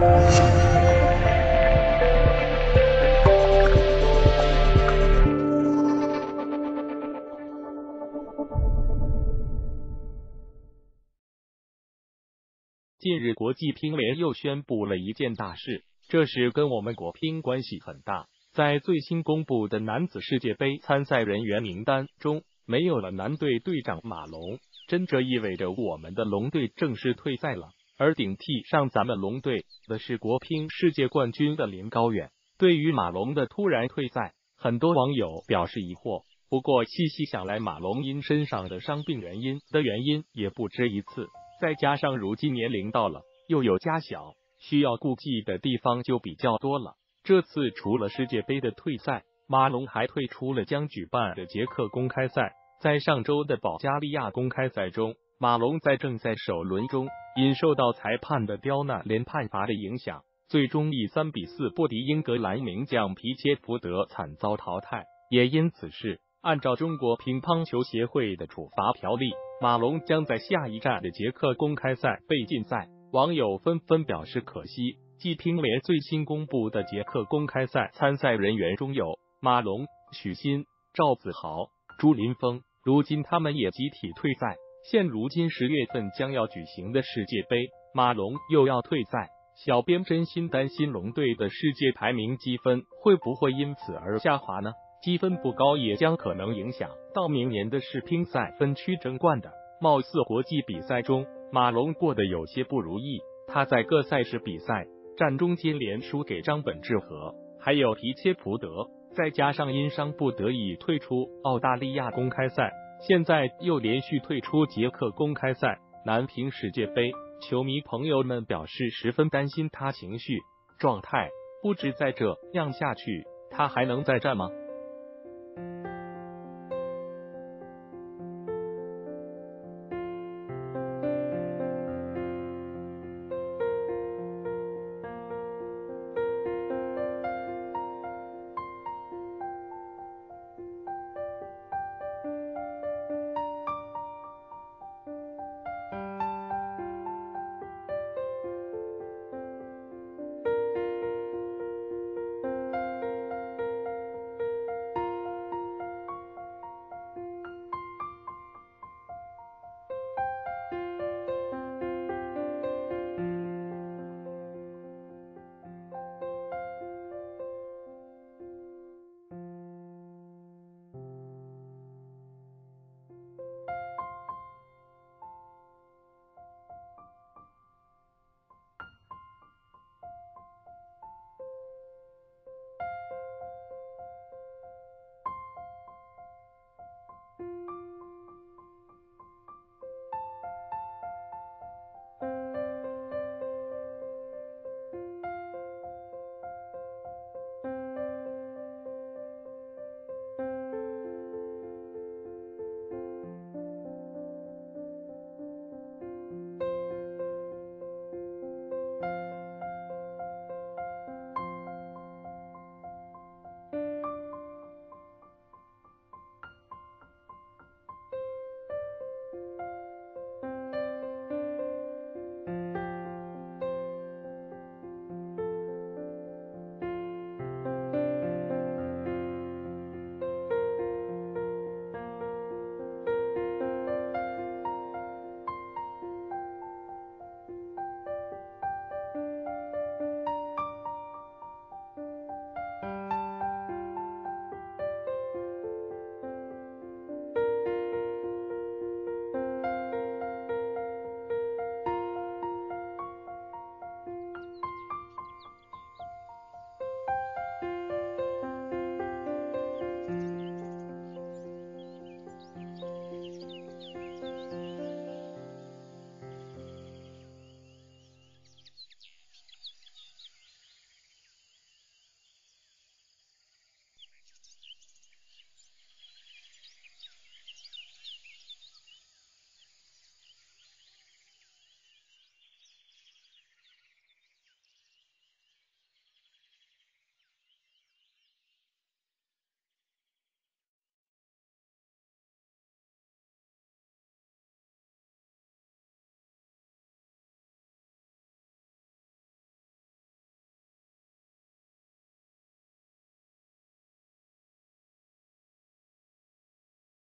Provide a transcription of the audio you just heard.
近日，国际乒联又宣布了一件大事，这事跟我们国乒关系很大。在最新公布的男子世界杯参赛人员名单中，没有了男队队长马龙，真这意味着我们的龙队正式退赛了。而顶替上咱们龙队的是国乒世界冠军的林高远。对于马龙的突然退赛，很多网友表示疑惑。不过细细想来，马龙因身上的伤病原因的原因也不止一次。再加上如今年龄到了，又有家小，需要顾忌的地方就比较多了。这次除了世界杯的退赛，马龙还退出了将举办的捷克公开赛。在上周的保加利亚公开赛中，马龙在正赛首轮中因受到裁判的刁难连判罚的影响，最终以三比四不敌英格兰名将皮切福德，惨遭淘汰。也因此事，按照中国乒乓球协会的处罚条例。马龙将在下一站的捷克公开赛被禁赛，网友纷纷表示可惜。继乒联最新公布的捷克公开赛参赛人员中有马龙、许昕、赵子豪、朱林峰，如今他们也集体退赛。现如今十月份将要举行的世界杯，马龙又要退赛，小编真心担心龙队的世界排名积分会不会因此而下滑呢？积分不高，也将可能影响到明年的世乒赛分区争冠的。貌似国际比赛中，马龙过得有些不如意。他在各赛事比赛战中接连输给张本智和，还有皮切福德，再加上因伤不得已退出澳大利亚公开赛，现在又连续退出捷克公开赛，难平世界杯。球迷朋友们表示十分担心他情绪状态，不知在这样下去，他还能再战吗？